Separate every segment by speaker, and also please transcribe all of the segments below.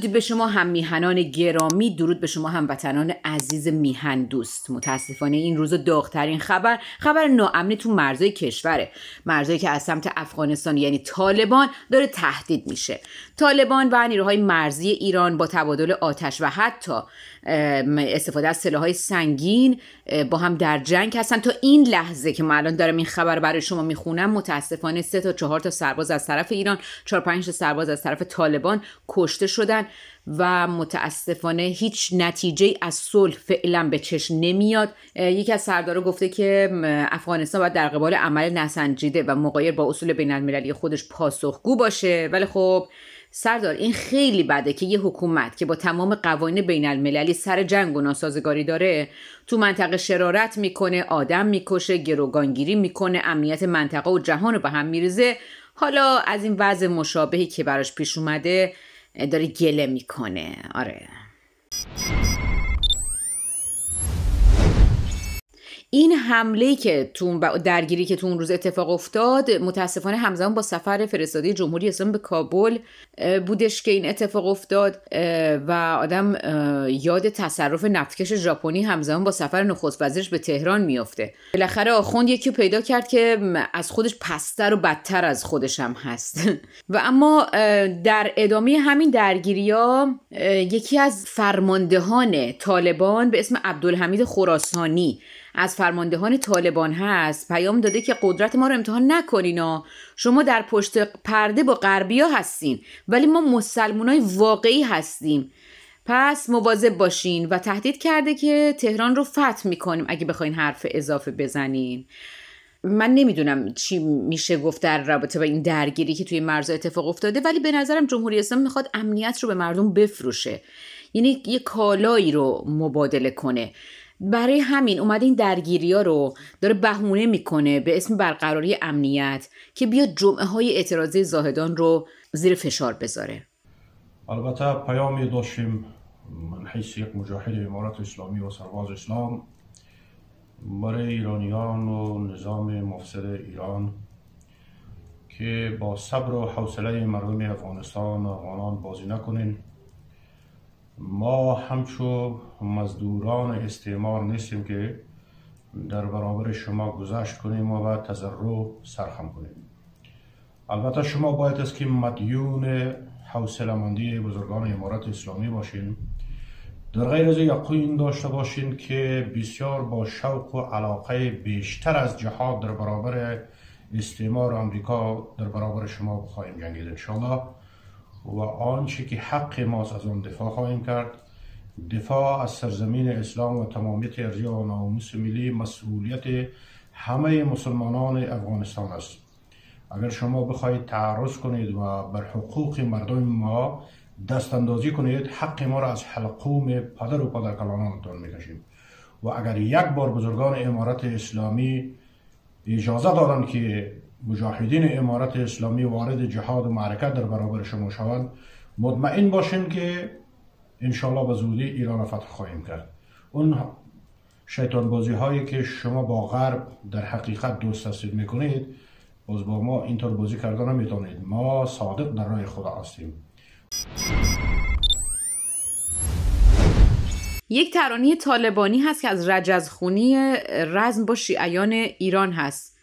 Speaker 1: درود به شما هم میهنان گرامی درود به شما هموطنان عزیز میهن دوست. متاسفانه این روز داغترین خبر خبر ناامنی تو مرزای کشوره. مرزایی که از سمت افغانستان یعنی طالبان داره تهدید میشه. طالبان و نیروهای مرزی ایران با تبادل آتش و حتی استفاده از سلاحهای سنگین با هم در جنگ هستن. تا این لحظه که ما الان دارم این خبر برای شما می‌خونم متاسفانه سه تا چهار تا سرباز از طرف ایران چهار پنج تا سرباز از طرف طالبان کشته شدن. و متاسفانه هیچ نتیجه از صلح فعلا به چشم نمیاد. یکی از سردارا گفته که افغانستان باید در قبال عمل نسنجیده و مقایر با اصول بین المللی خودش پاسخگو باشه. ولی خب سردار این خیلی بده که یه حکومت که با تمام قوانین بین المللی سر جنگ و ناسازگاری داره تو منطقه شرارت می‌کنه آدم می‌کشه گروگانگیری می‌کنه امنیت منطقه و جهان رو به هم میریزه. حالا از این وضع مشابهی که براش پیش اومده داره گله می‌کنه. آره. این حمله که تو درگیری که تو اون روز اتفاق افتاد متاسفانه همزمان با سفر فرستاده جمهوری اسلامی به کابل بودش که این اتفاق افتاد و آدم یاد تصرف نفتکش ژاپنی همزمان با سفر نخست وزیرش به تهران میافته. بالاخره آخوند یکی پیدا کرد که از خودش پستر و بدتر از خودش هم هست. و اما در ادامه همین درگیری ها یکی از فرماندهان طالبان به اسم عبدالحمید خراسانی از فرماندهان طالبان هست. پیام داده که قدرت ما رو امتحان نکنین شما در پشت پرده با غربیا هستین ولی ما مسلمانای واقعی هستیم. پس مواظب باشین و تهدید کرده که تهران رو فتح می‌کنیم اگه بخواین حرف اضافه بزنین. من نمی‌دونم چی میشه گفت در رابطه با این درگیری که توی مرز اتفاق افتاده ولی به نظرم جمهوری اسلامی می‌خواد امنیت رو به مردم بفروشه. یعنی یه کالایی رو مبادله کنه. برای همین اومده این درگیری ها رو داره بهونه می‌کنه به اسم برقراری امنیت که بیاد جمعه های اعتراضی زاهدان رو زیر فشار بذاره.
Speaker 2: البته پیامی داشتیم من حیث یک مجاهد امارت اسلامی و سرباز اسلام برای ایرانیان و نظام مفسد ایران که با صبر و حوصله مردم افغانستان و افغانان بازی نکنین. ما همچو مزدوران استعمار نیستیم که در برابر شما گذشت کنیم و تضرع سرخم کنیم. البته شما باید است که مدیون حوصلمندی بزرگان امارت اسلامی باشین. در غیر از یقین داشته باشین که بسیار با شوق و علاقه بیشتر از جهاد در برابر استعمار آمریکا در برابر شما خواهیم جنگید. انشاءالله و آنچه که حق ماست از آن دفاع خواهیم کرد. دفاع از سرزمین اسلام و تمامیت ارضی و ناموس ملی مسئولیت همه مسلمانان افغانستان است. اگر شما بخواهید تعرض کنید و بر حقوق مردم ما دست اندازی کنید حق ما را از حلقوم پدر و پدر کلانانتان می‌کشیم. و اگر یک بار بزرگان امارت اسلامی اجازه دارند که مجاهدین امارت اسلامی وارد جهاد و معرکت در برابر شما شوند. مطمئن باشین که انشالله به زودی ایران فتح خواهیم کرد. اون شیطان بازی هایی که شما با غرب در حقیقت دوست هستید می‌کنید باز با ما اینطور بازی کردن نمی‌تونید ما صادق در راه خدا هستیم.
Speaker 1: یک ترانه طالبانی هست که از رجزخونی رزم با شیعیان ایران هست.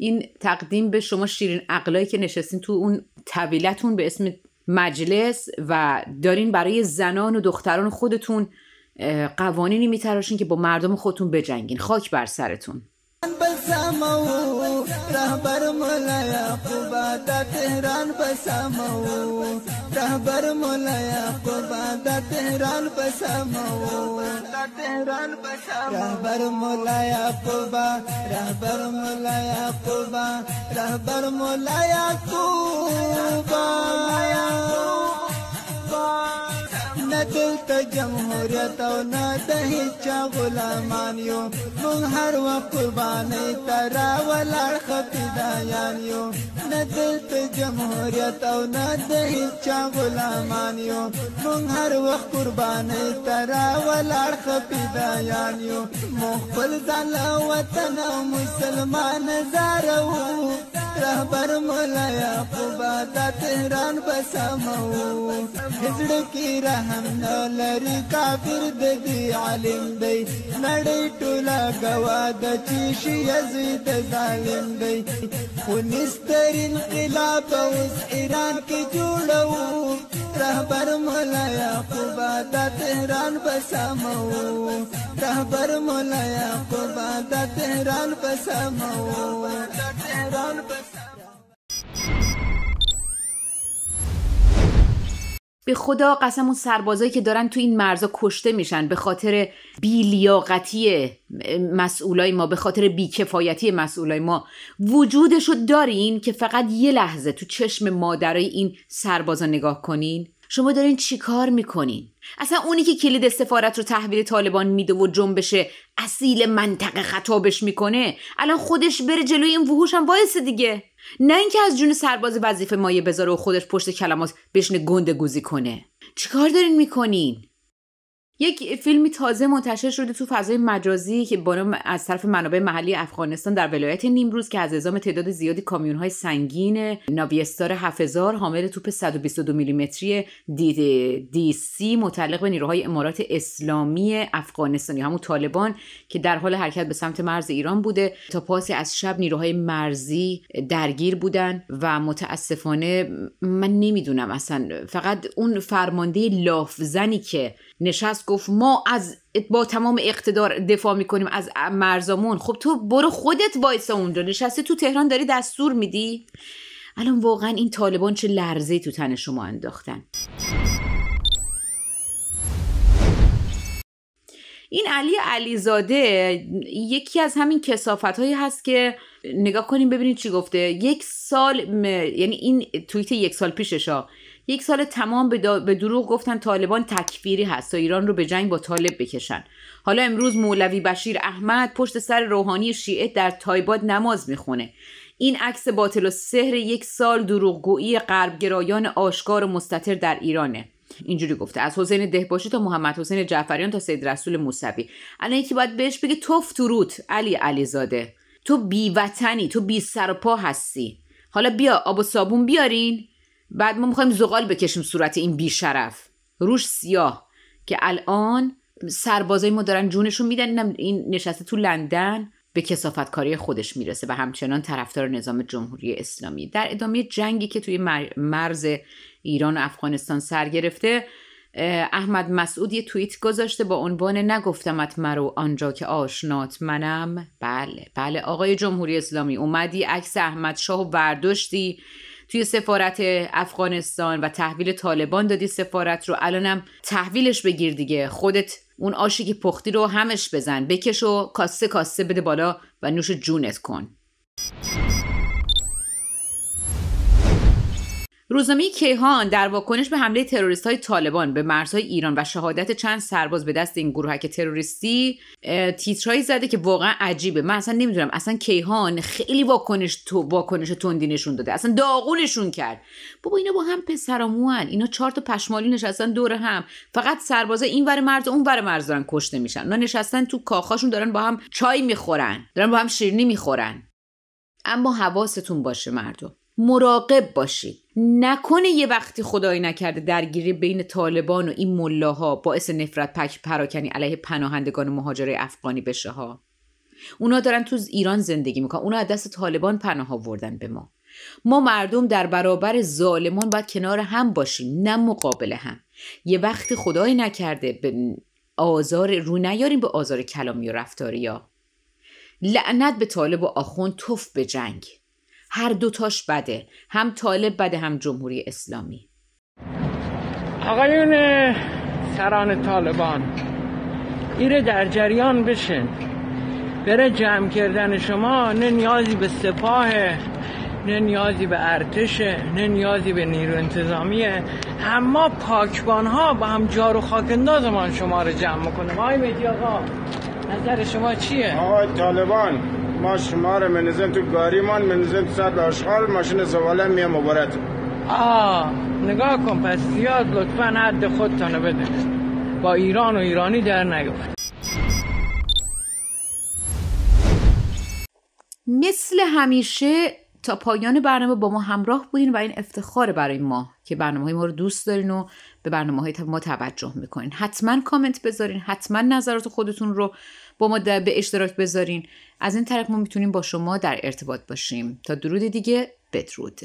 Speaker 1: این تقدیم به شما شیرین عقلایی که نشستین تو اون طویلتون به اسم مجلس و دارین برای زنان و دختران خودتون قوانینی میتراشین که با مردم خودتون بجنگین. خاک بر سرتون.
Speaker 3: بسامو رهبر مولا یعقوبا دا تهران بسامو. رهبر مولا یعقوبا دا تهران بسامو. دا تهران بسامو. رهبر مولا یعقوبا رهبر مولا یعقوبا رهبر مولا یعقوبا دلته جمهوریت او نه د هیڅ غلامان یو. مونږ هر وخت قرباني ترا ولر خپیدایان یو. نه دلته جمهوریت او نه د هیڅ غلامان یو. مونږ هر وخت قرباني ترا ولر خپیدایان یو. مخبل ځان وطن او مسلمان زارو رهبر مولایا قبا د تهران بسمو هزړ کې رحم نه لري کافر د دی عالم دی نړۍ ټولا غوا د چې شي یزید ظالم دی ونستر انقلاب اوس ایران کې جوړو رهبر مولا یعقوب د تهران بسمو رهبر مولا یعقوب د تهران بسمو
Speaker 1: به خدا قسم اون سربازایی که دارن تو این مرزا کشته میشن به خاطر بیلیاقتی مسئولای ما به خاطر بیکفایتی مسئولای ما. وجودشو دارین که فقط یه لحظه تو چشم مادرای این سربازا نگاه کنین؟ شما دارین چیکار می‌کنین؟ اصلا اونی که کلید سفارت رو تحویل طالبان میده و جنبش اصیل منطقه خطابش می‌کنه الان خودش بره جلوی این وحوش هم باعث دیگه. نه اینکه از جون سرباز وظیفه مایه بذاره و خودش پشت کلمات بشنه گنده گوزی کنه. چیکار دارین می‌کنین؟ یک فیلمی تازه منتشر شده تو فضای مجازی که با از طرف منابع محلی افغانستان در ولایت نیمروز که از اعزام تعداد زیادی کامیون های سنگین ناویستار 7000 حامل توپ 122 میلیمتری دی, دی سی متعلق به نیروهای امارات اسلامی افغانستانی همون طالبان که در حال حرکت به سمت مرز ایران بوده تا پاسی از شب نیروهای مرزی درگیر بودن و متاسفانه من نمی‌دونم اصلا. فقط اون فرمانده لافزنی که نشست گفت ما از با تمام اقتدار دفاع می‌کنیم از مرزامون. خب تو برو خودت وایسا اونجا. نشستی تو تهران داری دستور میدی؟ الان واقعا این طالبان چه لرزه تو تن شما انداختن. این علی علیزاده یکی از همین کسافت هایی هست که نگاه کنیم ببینید چی گفته. یک سال یعنی این توییت یک سال پیششا یک سال تمام به, دروغ گفتن طالبان تکفیری هست تا ایران رو به جنگ با طالب بکشن. حالا امروز مولوی بشیر احمد پشت سر روحانی شیعه در تایباد نماز می‌خونه. این عکس باطل و سحر یک سال دروغگویی غربگرایان آشکار و مستطر در ایرانه. اینجوری گفته. از حسین دهباشی تا محمد حسین جعفریان تا سید رسول موسوی. الان یکی باید بهش بگه توف تروت علی علیزاده. تو بی وطنی تو بی سر و پا هستی. حالا بیا آب و صابون بیارین. بعد ما می‌خوایم زغال بکشیم صورت این بیشرف. روش سیاه که الان سربازای ما دارن جونشون میدن این نشسته تو لندن به کسافت کاری خودش می‌رسه و همچنان طرفدار نظام جمهوری اسلامی. در ادامه جنگی که توی مرز ایران و افغانستان سر گرفته احمد مسعود یه توییت گذاشته با عنوان نگفتمت مرو آنجا که آشنات منم. بله بله آقای جمهوری اسلامی اومدی عکس احمد شاه و برداشتی توی سفارت افغانستان و تحویل طالبان دادی سفارت رو. الانم تحویلش بگیر دیگه. خودت اون آشی که پختی رو همش بزن. بکش و کاسه کاسه بده بالا و نوش جونت کن. روزنامه کیهان در واکنش به حمله تروریست های طالبان به مرزهای ایران و شهادت چند سرباز به دست این گروهک تروریستی تیترهایی زده که واقعا عجیبه. من اصلا نمی‌دونم اصلا کیهان خیلی واکنش تو واکنش تندی نشون داده. اصلا داغونشون کرد. بابا اینا با هم پسراموان اینا چهار تا پشمالی نشستن دور هم. فقط سربازا این ور مرز اون ور مرز دارن کشته میشن. اونا نشستن تو کاخاشون دارن با هم چای می‌خورن. دارن با هم شیرینی می‌خورن. اما حواستون باشه مردم. مراقب باشید نکنه یه وقتی خدایی نکرده درگیری بین طالبان و این ملاها باعث نفرت پک پراکنی علیه پناهندگان مهاجره افغانی بشه ها. اونا دارن تو ایران زندگی می‌کنن. اونا از دست طالبان پناه آوردن به ما. ما مردم در برابر ظالمان باید کنار هم باشیم نه مقابل هم. یه وقتی خدایی نکرده به آزار رو نیاریم به آزار کلامی و رفتاری ها. لعنت به طالب و آخون توف به جنگ. هر دوتاش بده هم طالب بده هم جمهوری اسلامی.
Speaker 4: آقایون سران طالبان ایره در جریان بشن بره جمع کردن شما نه نیازی به سپاه نه نیازی به ارتش نه نیازی به نیرو انتظامیه اما پاکبان ها با هم جار و خاکندازمان شما رو جمع می‌کنه. آقای میدی آقا نظر شما چیه؟
Speaker 5: آقای طالبان ما شما رو منزن تو گاریمان منزن تو سر آشغال ماشین زواله میه مبارد
Speaker 4: آه نگاه کن پس زیاد لطفا حد خودتانو بده. با ایران و ایرانی در نیفت
Speaker 1: مثل همیشه تا پایان برنامه با ما همراه بودین و این افتخار برای ما که برنامه های ما رو دوست دارین و به برنامه های ما توجه می‌کنین. حتما کامنت بذارین حتما نظرات خودتون رو با ما به اشتراک بذارین. از این طرف ما می‌تونیم با شما در ارتباط باشیم. تا درود دیگه بدرود.